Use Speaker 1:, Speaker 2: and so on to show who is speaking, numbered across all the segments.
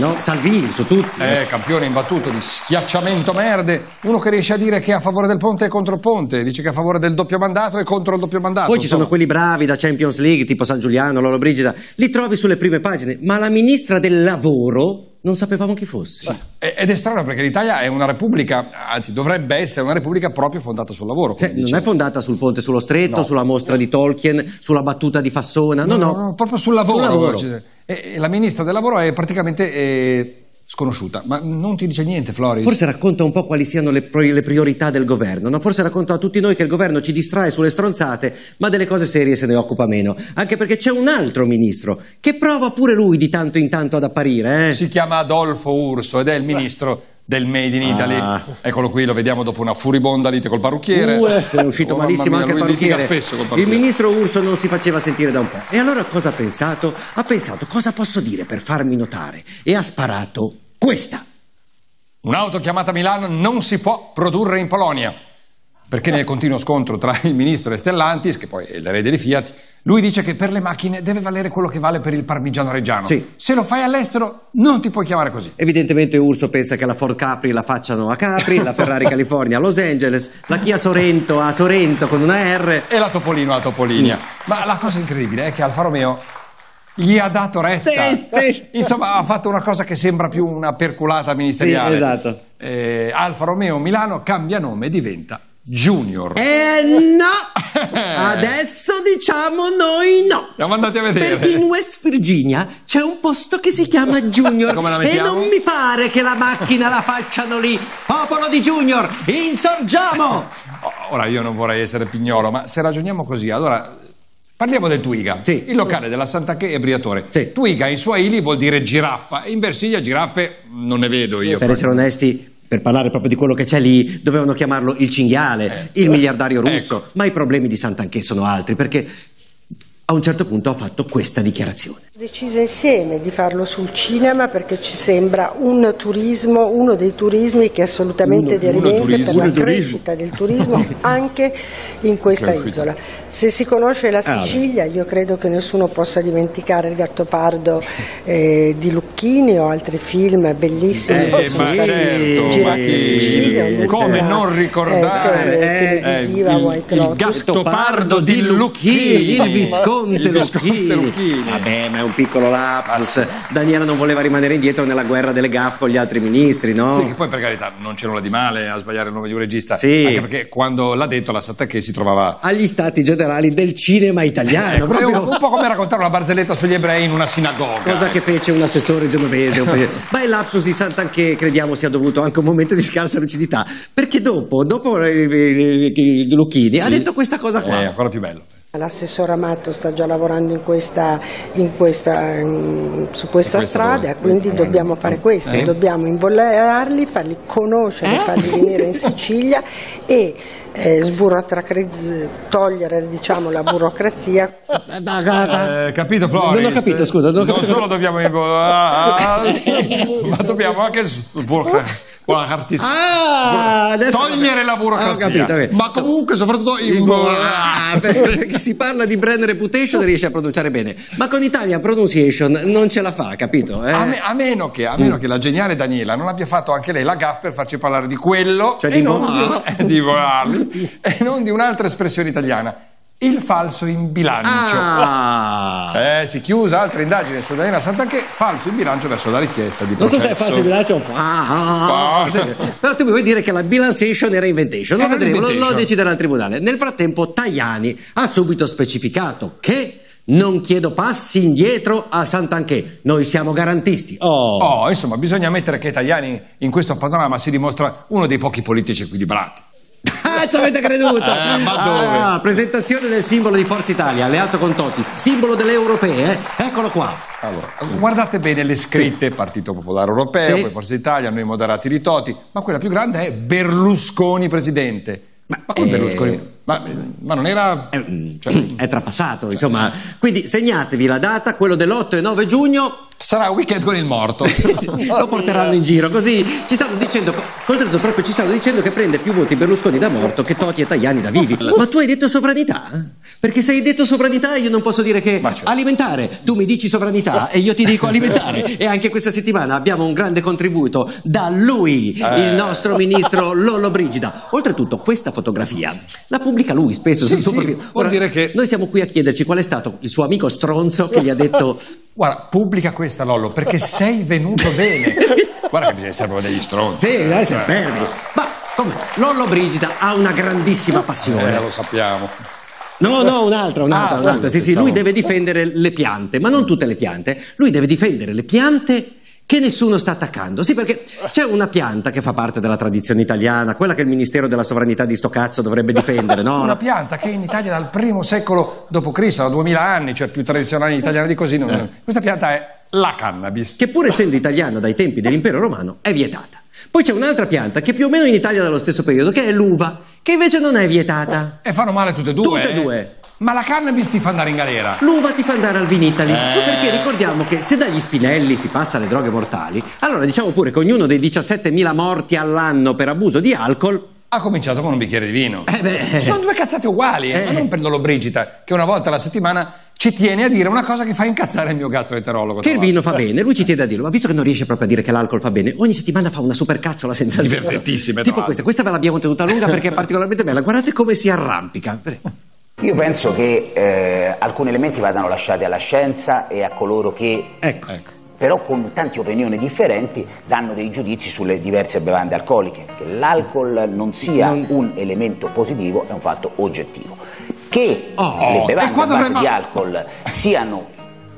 Speaker 1: no? Salvini su tutti.
Speaker 2: Eh, campione imbattuto di schiacciamento merde, uno che riesce a dire che è a favore del ponte e contro il ponte, dice che è a favore del doppio mandato e contro il doppio mandato.
Speaker 1: Poi ci sono quelli bravi da Champions League, tipo San Giuliano, Lolo Brigida, li trovi sulle prime pagine, ma la ministra del lavoro non sapevamo chi fosse.
Speaker 2: Sì. Ed è strano perché l'Italia è una repubblica, anzi dovrebbe essere una repubblica proprio fondata sul lavoro.
Speaker 1: Eh, non è fondata sul ponte sullo stretto, no. sulla mostra di Tolkien, sulla battuta di Fassona, no, no, no,
Speaker 2: no proprio sul lavoro. Sul lavoro. E, la ministra del lavoro è praticamente... Eh, sconosciuta. Ma non ti dice niente, Floris?
Speaker 1: Forse racconta un po' quali siano le, pro- le, priorità del governo. No? Forse racconta a tutti noi che il governo ci distrae sulle stronzate, ma delle cose serie se ne occupa meno. Anche perché c'è un altro ministro che prova pure lui di tanto in tanto ad apparire. Eh?
Speaker 2: Si chiama Adolfo Urso ed è il ministro del Made in Italy. Ah. Eccolo qui, lo vediamo dopo una furibonda lite col parrucchiere. Uh,
Speaker 1: è uscito oh, malissimo mia, anche il parrucchiere. parrucchiere. Il ministro Urso non si faceva sentire da un po'. E allora cosa ha pensato? Ha pensato cosa posso dire per farmi notare e ha sparato questa.
Speaker 2: Un'auto chiamata Milano non si può produrre in Polonia, perché nel continuo scontro tra il ministro e Stellantis, che poi è l'erede di Fiat, lui dice che per le macchine deve valere quello che vale per il parmigiano reggiano.
Speaker 1: Sì.
Speaker 2: Se lo fai all'estero non ti puoi chiamare così.
Speaker 1: Evidentemente Urso pensa che la Ford Capri la facciano a Capri, la Ferrari California a Los Angeles, la Kia Sorento a Sorento con una R
Speaker 2: e la Topolino a Topolinia. Mm. Ma la cosa incredibile è che Alfa Romeo gli ha dato retta. Sì, sì. Insomma, ha fatto una cosa che sembra più una perculata ministeriale.
Speaker 1: Sì, esatto.
Speaker 2: Eh, Alfa Romeo Milano cambia nome e diventa Junior.
Speaker 1: Eh no! Adesso diciamo noi no.
Speaker 2: Siamo andati a vedere.
Speaker 1: Perché in West Virginia c'è un posto che si chiama Junior. e non mi pare che la macchina la facciano lì. Popolo di Junior, insorgiamo!
Speaker 2: Ora io non vorrei essere pignolo, ma se ragioniamo così, allora Parliamo del Twiga,
Speaker 1: sì.
Speaker 2: il locale della Santa Che e Briatore.
Speaker 1: Sì.
Speaker 2: Twiga in Swahili vuol dire giraffa, in Versilia giraffe non ne vedo io.
Speaker 1: Per essere onesti, per parlare proprio di quello che c'è lì, dovevano chiamarlo il cinghiale, eh. il miliardario russo, ecco. ma i problemi di Sant'Anché sono altri, perché a un certo punto ho fatto questa dichiarazione.
Speaker 3: Ho deciso insieme di farlo sul cinema perché ci sembra un turismo, uno dei turismi che è assolutamente derimente per la crescita del turismo anche in questa isola. Se si conosce la ah, Sicilia, io credo che nessuno possa dimenticare il Gattopardo eh, di Lucchini o altri film bellissimi.
Speaker 2: Eh, sì, ma certo, ma che... come non ricordare
Speaker 3: eh, televisiva,
Speaker 2: il, il Gattopardo di Lucchini,
Speaker 1: il Visconti Visconte, Visconte Lucchini. Vabbè, ma è un piccolo lapsus. Daniela non voleva rimanere indietro nella guerra delle gaffe con gli altri ministri, no?
Speaker 2: Sì, che poi per carità non c'è nulla di male a sbagliare il nome di un regista.
Speaker 1: Sì.
Speaker 2: Anche perché quando l'ha detto la Sattacche si trovava...
Speaker 1: Agli stati generali del cinema italiano. Ecco,
Speaker 2: proprio... un, un, po' come raccontare una barzelletta sugli ebrei in una sinagoga.
Speaker 1: Cosa che fece un assessore genovese. ma il lapsus di Sant'Anche crediamo sia dovuto anche a un momento di scarsa lucidità. Perché dopo, dopo Lucchini, sì. ha detto questa cosa qua.
Speaker 2: È ancora più bello.
Speaker 3: L'assessore Amato sta già lavorando in questa, in questa, in, su questa, questa strada, quindi dobbiamo fare questo, eh? dobbiamo invogliarli, farli conoscere, eh? farli venire in Sicilia e eh, togliere diciamo, la burocrazia.
Speaker 2: Eh, capito Floris?
Speaker 1: Non ho capito, scusa. Non, ho
Speaker 2: capito. non solo dobbiamo invogliarli, ma dobbiamo anche sburocratizzare
Speaker 1: ah,
Speaker 2: togliere la burocrazia.
Speaker 1: Ah, capito,
Speaker 2: Ma comunque, soprattutto in
Speaker 1: ah, perché si parla di brand reputation riesce a pronunciare bene, ma con Italian pronunciation non ce la fa, capito? Eh?
Speaker 2: A, me, a, meno, che, a meno mm. che la geniale Daniela non abbia fatto anche lei la gaff per farci parlare di quello
Speaker 1: cioè e, di
Speaker 2: non, di e non di un'altra espressione italiana il falso in bilancio.
Speaker 1: Ah.
Speaker 2: Eh, si chiusa altre indagini su Daniela Santanché, falso in bilancio verso la richiesta di processo.
Speaker 1: Non so se è falso in bilancio o ah, ah, Però tu mi vuoi dire che la bilanciation era inventation. Lo, vedremo, lo, lo deciderà il tribunale. Nel frattempo Tajani ha subito specificato che non chiedo passi indietro a Sant'Anché, noi siamo garantisti.
Speaker 2: Oh. oh, insomma, bisogna ammettere che Tajani in questo panorama si dimostra uno dei pochi politici equilibrati.
Speaker 1: Ah, ci avete creduto!
Speaker 2: Eh, ma dove?
Speaker 1: Ah, presentazione del simbolo di Forza Italia, alleato con Totti, simbolo delle europee, eh? eccolo qua.
Speaker 2: Allora, guardate bene le scritte, sì. Partito Popolare Europeo, sì. poi Forza Italia, noi moderati di Totti, ma quella più grande è Berlusconi presidente. Ma, ma come eh... Berlusconi? Ma, ma, non era...
Speaker 1: Cioè... È trapassato, insomma. Quindi segnatevi la data, quello dell'8 e 9 giugno,
Speaker 2: sarà un weekend con il morto.
Speaker 1: Lo porteranno in giro, così ci stanno dicendo, oltretutto proprio ci stanno dicendo che prende più voti Berlusconi da morto che Toti e Tajani da vivi. Ma tu hai detto sovranità? Perché se hai detto sovranità io non posso dire che cioè. alimentare, tu mi dici sovranità e io ti dico alimentare. e anche questa settimana abbiamo un grande contributo da lui, eh. il nostro ministro Lollo Brigida. Oltretutto questa fotografia la pubblica lui spesso
Speaker 2: sì, sul suo sì, profilo. Ora, dire che...
Speaker 1: Noi siamo qui a chiederci qual è stato il suo amico stronzo che gli ha detto
Speaker 2: Guarda, pubblica questa Lollo perché sei venuto bene. Guarda che bisogna essere degli stronzi.
Speaker 1: Sì, deve essere fermi. Ma come? Lollo Brigida ha una grandissima passione.
Speaker 2: Eh, lo sappiamo.
Speaker 1: No, no, un'altra, un'altra, ah, un'altra. Sì, sì, lui deve difendere le piante, ma non tutte le piante. Lui deve difendere le piante che nessuno sta attaccando. Sì, perché c'è una pianta che fa parte della tradizione italiana, quella che il Ministero della Sovranità di sto cazzo dovrebbe difendere, no?
Speaker 2: Una pianta che in Italia dal primo secolo d.C., da 2000 anni, cioè più tradizionale italiana di così, non... Eh. questa pianta è la cannabis.
Speaker 1: Che pur essendo italiana dai tempi dell'impero romano è vietata. Poi c'è un'altra pianta che più o meno in Italia dallo stesso periodo, che è l'uva, che invece non è vietata.
Speaker 2: E fanno male tutte e due.
Speaker 1: Tutte
Speaker 2: e
Speaker 1: eh? due.
Speaker 2: Ma la cannabis ti fa andare in galera.
Speaker 1: L'uva ti fa andare al Vinitali. Eh. Perché ricordiamo che se dagli spinelli si passa alle droghe mortali, allora diciamo pure che ognuno dei 17.000 morti all'anno per abuso di alcol
Speaker 2: ha cominciato con un bicchiere di vino.
Speaker 1: Eh.
Speaker 2: Sono due cazzate uguali, eh. ma non prendo Brigida, che una volta alla settimana ci tiene a dire una cosa che fa incazzare il mio gastroenterologo.
Speaker 1: Che il vino fa bene, lui ci tiene a dirlo, ma visto che non riesce proprio a dire che l'alcol fa bene, ogni settimana fa una super cazzola senza
Speaker 2: Divertentissime,
Speaker 1: Tipo questa, questa ve l'abbiamo tenuta lunga perché è particolarmente bella. Guardate come si arrampica.
Speaker 4: Io penso che eh, alcuni elementi vadano lasciati alla scienza e a coloro che,
Speaker 1: ecco. ecco.
Speaker 4: però con tante opinioni differenti, danno dei giudizi sulle diverse bevande alcoliche. Che l'alcol non sia non... un elemento positivo è un fatto oggettivo. Che oh, le bevande a base dovremmo... di alcol siano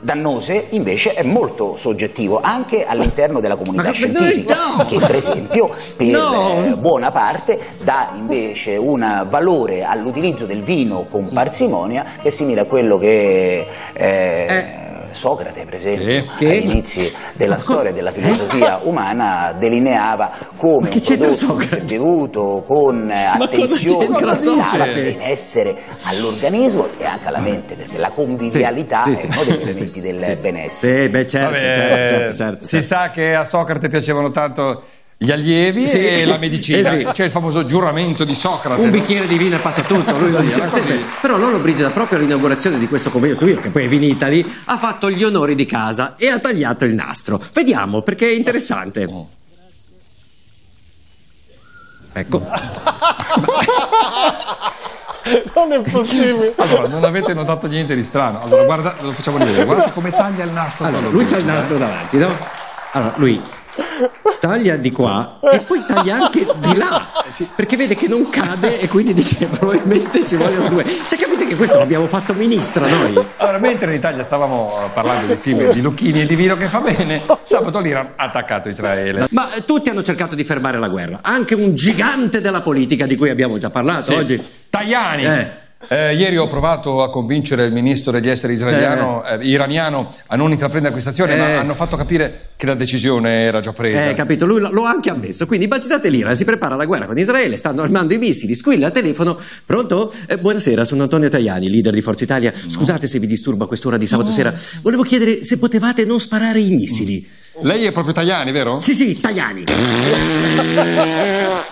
Speaker 4: dannose invece è molto soggettivo anche all'interno della comunità Ma scientifica no. che per esempio per no. Buona parte dà invece un valore all'utilizzo del vino con parsimonia che è simile a quello che eh, eh Socrate, per esempio, che? agli inizi della storia della filosofia umana, delineava come un prodotto bevuto con attenzione al benessere all'organismo e anche alla mente, perché la convivialità sì, sì, è uno degli elementi del benessere.
Speaker 1: Sì, beh, certo, Vabbè, certo, certo, certo,
Speaker 2: Si sa che a Socrate piacevano tanto gli allievi sì. e la medicina. Eh sì. C'è il famoso giuramento di Socrate.
Speaker 1: Un bicchiere di vino e passa tutto. Lui sì, diceva sempre. Però Lolo Brigida, proprio all'inaugurazione di questo convegno su io, che poi è Vinitali, ha fatto gli onori di casa e ha tagliato il nastro. Vediamo perché è interessante. Oh. Ecco.
Speaker 5: non è possibile.
Speaker 2: Allora, non avete notato niente di strano. Allora, guarda, lo facciamo vedere. Guarda come taglia il nastro.
Speaker 1: Allora, lui c'ha il nastro davanti, no? Allora, lui taglia di qua e poi taglia anche di là perché vede che non cade e quindi dice probabilmente ci vogliono due cioè capite che questo l'abbiamo fatto ministro noi
Speaker 2: allora mentre in Italia stavamo parlando di film di Lucchini e di vino che fa bene sabato l'Iran ha attaccato Israele
Speaker 1: ma tutti hanno cercato di fermare la guerra anche un gigante della politica di cui abbiamo già parlato sì. oggi
Speaker 2: Tajani eh. Eh, ieri ho provato a convincere il ministro degli esteri israeliano, eh. eh, iraniano a non intraprendere questa azione, ma eh. hanno fatto capire che la decisione era già presa.
Speaker 1: Eh, capito, lui lo ha anche ammesso. Quindi immaginate l'Iran, si prepara la guerra con Israele, stanno armando i missili, squilla il telefono. Pronto? Eh, buonasera, sono Antonio Tajani, leader di Forza Italia. Scusate se vi disturbo a quest'ora di sabato no. sera. Volevo chiedere se potevate non sparare i missili.
Speaker 2: Lei è proprio Tajani, vero?
Speaker 1: Sì, sì, Tajani.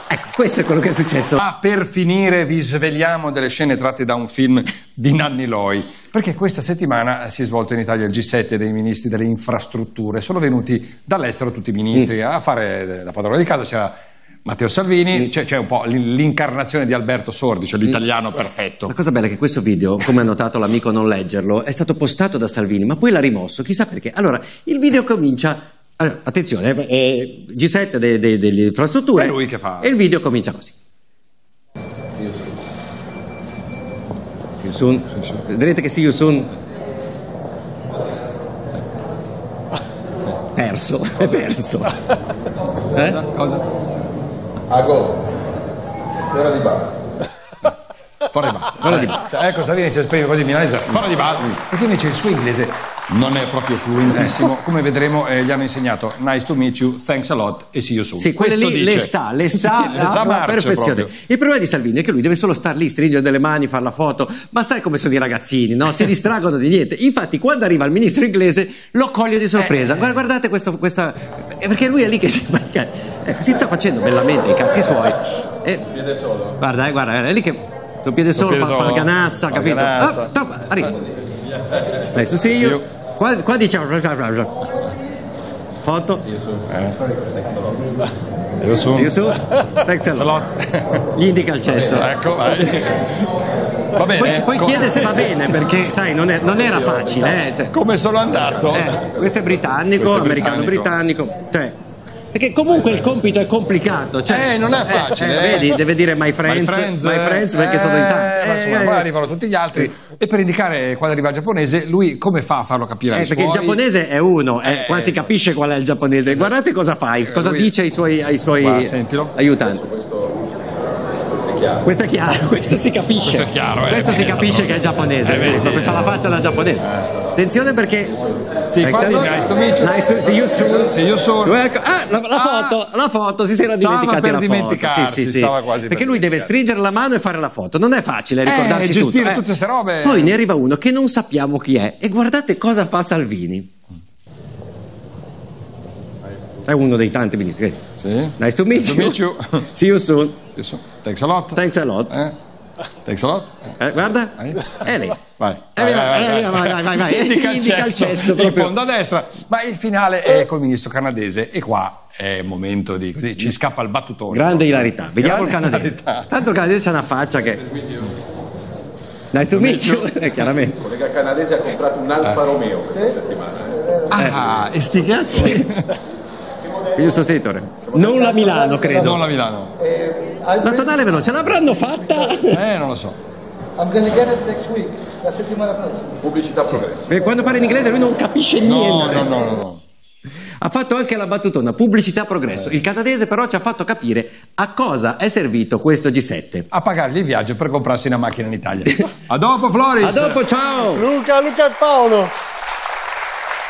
Speaker 1: ecco, questo è quello che è successo.
Speaker 2: Ma per finire vi svegliamo delle scene tratte da un film di Nanni Loi, perché questa settimana si è svolto in Italia il G7 dei ministri delle infrastrutture. Sono venuti dall'estero tutti i ministri mm. a fare da padrone di casa. C'era Matteo Salvini, c'è, c'è, un po' l'incarnazione di Alberto Sordi, cioè l'italiano perfetto.
Speaker 1: La cosa bella è che questo video, come ha notato l'amico non leggerlo, è stato postato da Salvini, ma poi l'ha rimosso, chissà perché. Allora, il video comincia. Allora, attenzione, è eh, G7 de, de, delle infrastrutture.
Speaker 2: È lui che fa.
Speaker 1: E il video comincia così. You soon. Vedrete che see you soon. Perso, è perso.
Speaker 2: Eh? Cosa?
Speaker 5: A gol. Fuori di bar.
Speaker 2: Fuori di bar. Fuori di bar. Cioè, ecco, Salvini si esprime così in milanese, fuori di bar. Perché invece il suo inglese non è proprio fluentissimo. Eh. Come vedremo, eh, gli hanno insegnato nice to meet you, thanks a lot e see you soon.
Speaker 1: Sì, quelle lì dice. le sa, le sa, le sa perfezione. Proprio. Il problema di Salvini è che lui deve solo star lì, stringere delle mani, fare la foto, ma sai come sono i ragazzini, no? Si distraggono di niente. Infatti, quando arriva il ministro inglese, lo coglie di sorpresa. Eh. Guardate questo, questa. Perché lui è lì che si, ecco, si sta facendo bellamente i cazzi suoi.
Speaker 5: E... Piede solo.
Speaker 1: Guarda, eh, guarda, è lì che. Sul piede solo, fa, fa, la ganassa, capito? Ganassa. Ah, arriva. Nice to see you. Qua, qua diciamo. Foto. You soon.
Speaker 2: Eh. Io su.
Speaker 1: See you soon. Thanks a lot. Gli indica il cesso.
Speaker 2: Ecco, vai.
Speaker 1: Va bene. Poi, poi chiede se va bene perché, sai, non, è, non era facile. Eh, cioè.
Speaker 2: Come sono andato?
Speaker 1: Eh, questo è britannico, questo è americano-britannico. Cioè, perché comunque il compito è complicato. Cioè,
Speaker 2: eh, non è facile. Eh,
Speaker 1: eh, vedi, deve dire my friends, my friends, my friends perché sono in tanti.
Speaker 2: Ma insomma, poi arrivano tutti gli altri. E per indicare quando arriva il giapponese, lui come fa a farlo capire?
Speaker 1: Eh, perché suoi... il giapponese è uno, eh, qua si capisce qual è il giapponese. Guardate cosa fa, cosa lui... dice ai suoi, ai suoi
Speaker 2: Guarda,
Speaker 1: aiutanti. Questo è chiaro, questo si capisce.
Speaker 2: Questo è chiaro, eh,
Speaker 1: questo si capisce che è giapponese, eh, sì, sì, c'ha la faccia da giapponese. Attenzione perché
Speaker 2: sì, nice to meet you.
Speaker 1: Nice to see you soon.
Speaker 2: See you soon.
Speaker 1: Ah, la, la ah, foto, la foto, si era dimenticati la foto. Sì, sì, sì. Perché lui deve stringere la mano e fare la foto. Non è facile ricordarsi
Speaker 2: eh, gestire
Speaker 1: tutto.
Speaker 2: tutte queste robe.
Speaker 1: Poi ne arriva uno che non sappiamo chi è e guardate cosa fa Salvini. È uno dei tanti ministri.
Speaker 2: Sì.
Speaker 1: Nice to meet,
Speaker 2: nice you. To meet you.
Speaker 1: See you soon.
Speaker 2: See you soon. Thanks a lot.
Speaker 1: Thanks a lot.
Speaker 2: Eh? Thanks a lot.
Speaker 1: Eh, guarda. È lì.
Speaker 2: Vai. Vai, vai, vai, vai, vai, Indica, Indica il cesso, in fondo a destra. Ma il finale è col ministro canadese e qua è il momento di così ci scappa il battutone.
Speaker 1: Grande ilarità. Vediamo Grande il canadese. Ilarità. Tanto il canadese c'ha una faccia che Nice to meet you, eh, chiaramente.
Speaker 5: Il collega canadese ha comprato un Alfa Romeo questa settimana.
Speaker 2: Ah, e sti cazzi.
Speaker 1: il sostenitore. Non la Milano, credo.
Speaker 2: Non la Milano.
Speaker 1: La tonale veloce, l'avranno fatta?
Speaker 2: Eh, non lo so.
Speaker 5: I'm gonna get it next week, la settimana prossima. Pubblicità sì. progresso.
Speaker 1: Perché quando parla in inglese lui non capisce
Speaker 2: no, niente. No, no, no, no.
Speaker 1: Ha fatto anche la battutona, pubblicità progresso. Il canadese però ci ha fatto capire a cosa è servito questo G7.
Speaker 2: A pagargli il viaggio per comprarsi una macchina in Italia. a dopo Floris!
Speaker 1: A dopo, ciao!
Speaker 6: Luca, Luca e Paolo!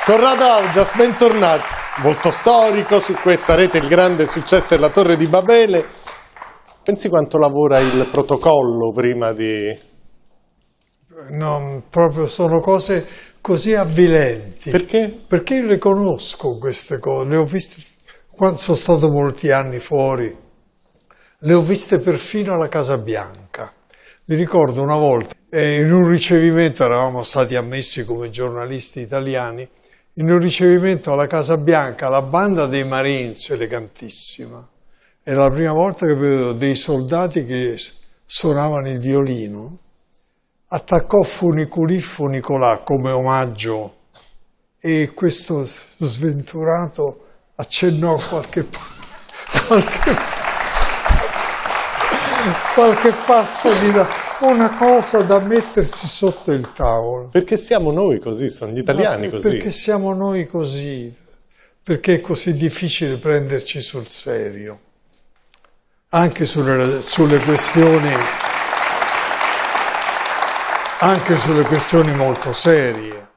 Speaker 6: Corrado Augias, bentornati. Volto storico su questa rete, il grande successo della Torre di Babele. Pensi quanto lavora il protocollo prima di...
Speaker 7: No, proprio sono cose così avvilenti.
Speaker 6: Perché?
Speaker 7: Perché io le conosco queste cose, le ho viste quando sono stato molti anni fuori, le ho viste perfino alla Casa Bianca. Mi ricordo una volta, eh, in un ricevimento eravamo stati ammessi come giornalisti italiani, in un ricevimento alla Casa Bianca la banda dei Marines, elegantissima, era la prima volta che vedevo dei soldati che suonavano il violino. Attaccò Funiculì Funicolà come omaggio e questo sventurato accennò qualche, qualche, qualche passo di là, una cosa da mettersi sotto il tavolo.
Speaker 6: Perché siamo noi così, sono gli italiani
Speaker 7: no,
Speaker 6: così.
Speaker 7: Perché siamo noi così, perché è così difficile prenderci sul serio anche sulle, sulle questioni anche sulle questioni molto serie.